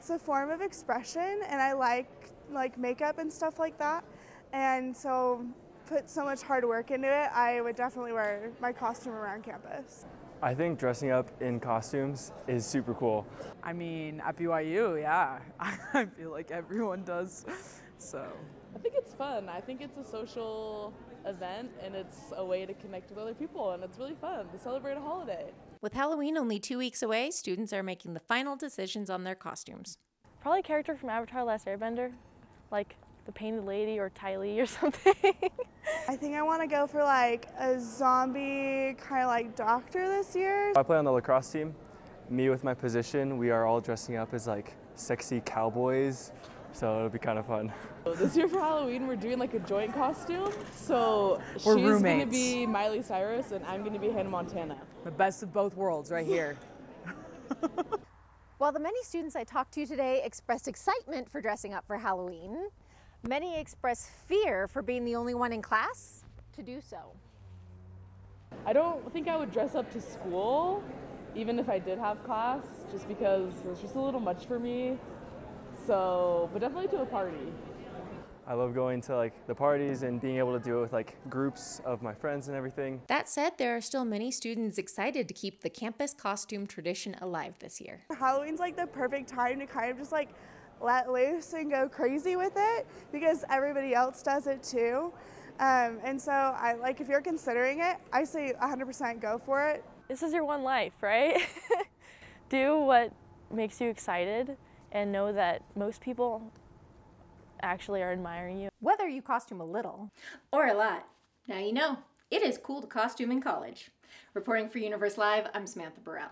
it's a form of expression, and I like like makeup and stuff like that. And so, put so much hard work into it. I would definitely wear my costume around campus. I think dressing up in costumes is super cool. I mean, at BYU, yeah, I feel like everyone does. So I think it's fun. I think it's a social event and it's a way to connect with other people and it's really fun to celebrate a holiday. With Halloween only two weeks away, students are making the final decisions on their costumes. Probably a character from Avatar Last Airbender, like the Painted Lady or Ty Lee or something. I think I want to go for like a zombie kind of like doctor this year. I play on the lacrosse team. Me with my position, we are all dressing up as like sexy cowboys, so it'll be kind of fun. This year for Halloween, we're doing like a joint costume. So We're she's going to be Miley Cyrus and I'm going to be Hannah Montana. the best of both worlds right here. While the many students I talked to today expressed excitement for dressing up for Halloween, many expressed fear for being the only one in class to do so. I don't think I would dress up to school, even if I did have class, just because it's just a little much for me. So, but definitely to a party. I love going to like the parties and being able to do it with like groups of my friends and everything. That said, there are still many students excited to keep the campus costume tradition alive this year. Halloween's like the perfect time to kind of just like let loose and go crazy with it because everybody else does it too. Um, and so I like if you're considering it, I say 100% go for it. this is your one life, right? do what makes you excited and know that most people actually are admiring you. Whether you costume a little Or a lot. Now you know, it is cool to costume in college. Reporting for Universe Live, I'm Samantha Birrell.